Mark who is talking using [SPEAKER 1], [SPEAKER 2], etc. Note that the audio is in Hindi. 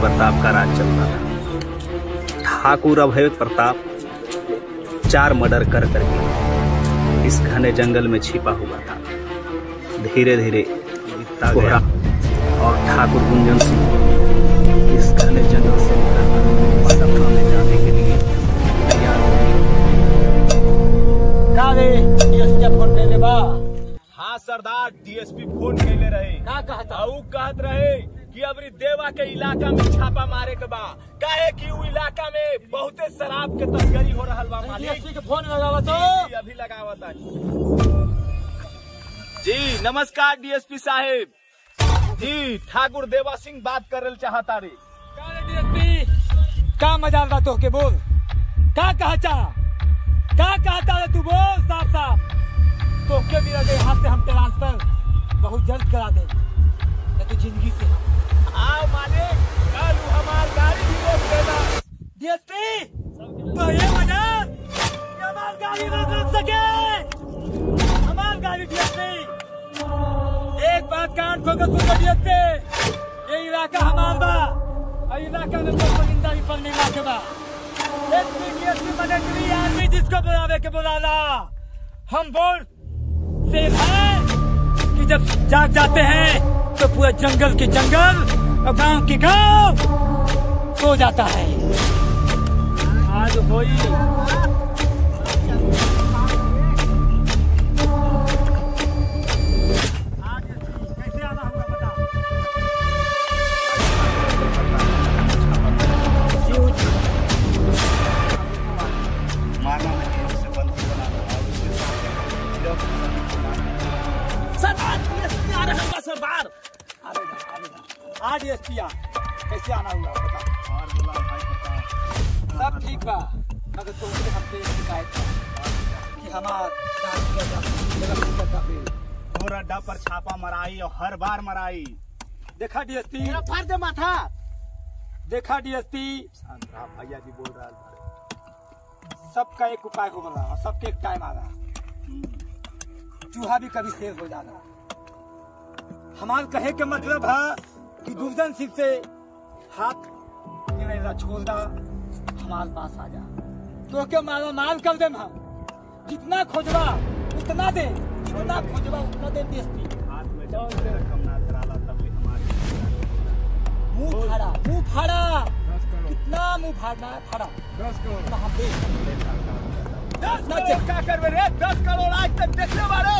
[SPEAKER 1] प्रताप का राज चलता था। ठाकुर अभय प्रताप। चार मर्डर कर करके इस घने जंगल में छिपा हुआ था। धीरे धीरे बीतता गया और ठाकुर गुंजन सिंह इस घने जंगल से सपना में जाने के लिए तैयार हो गए।
[SPEAKER 2] हाँ सरदार डीएसपी फ़ोन कैले रहे।
[SPEAKER 3] का कहता?
[SPEAKER 2] आऊ कहत रहे। कि अबरी देवा के इलाका में छापा मारे के बा। काहे कि उ इलाका में बहुते शराब के तस्करी हो रहा बा मालिक।
[SPEAKER 3] के फ़ोन लगावा तो
[SPEAKER 2] अभी लगावता जी नमस्कार डीएसपी साहेब। जी ठाकुर देवा सिंह बात करल चाहता रे
[SPEAKER 3] का डीएसपी का मजाल बा तोहके बोल? का कहता? का कहता रे तू बोल साफ़ साफ़? तोहके भी लगे हाथ से हम ट्रांसफ़र बहुत जल्द करा दे तो ज़िंदगी से
[SPEAKER 2] आओ
[SPEAKER 3] कान खोकर सुन लो डीएसपी ये इलाका हमार बा और इलाका में कोई परिंदा भी पड़ने ना के बा मिलिट्री आर्मी जिसको बुलावे के बुलाना। हम बोल से है कि जब जाग जाते हैं तो पूरा जंगल के जंगल और गाँव के गाँव सो जाता है। आज होई सरदार डीएसपी आ रहे हैं सरदार आ कैसे आना हुआ बता
[SPEAKER 1] और बोला भाई प्रताप
[SPEAKER 3] सब ठीक बा मगर तुमसे हमसे शिकायत कि हमार
[SPEAKER 1] अड्डा पर छापा मराई और हर बार मराई।
[SPEAKER 3] देखा डीएसपी? मेरा फ़र्ज़ माथा। देखा डीएसपी?
[SPEAKER 1] शांत रहा भैया जी बोल रहा है।
[SPEAKER 3] सबका एक उपाय हो बना और सबके एक टाइम आना चूहा भी कभी शेर हो जाना हमारे कहे के मतलब है कि दुर्जन सिंह से हाथ मेरा छोड़ दा हमारे पास आ जा। तो के मारा माल कर दे हम? जितना खोजवा उतना दे जितना खोजवा उतना दे
[SPEAKER 1] भी हमारी
[SPEAKER 3] मुँह फाड़ा मुँह फाड़ा। कितना मुँह फाड़ना है फाड़ा।
[SPEAKER 2] दस करोड़ कर रहे दस करोड़ आज तक देखने वाले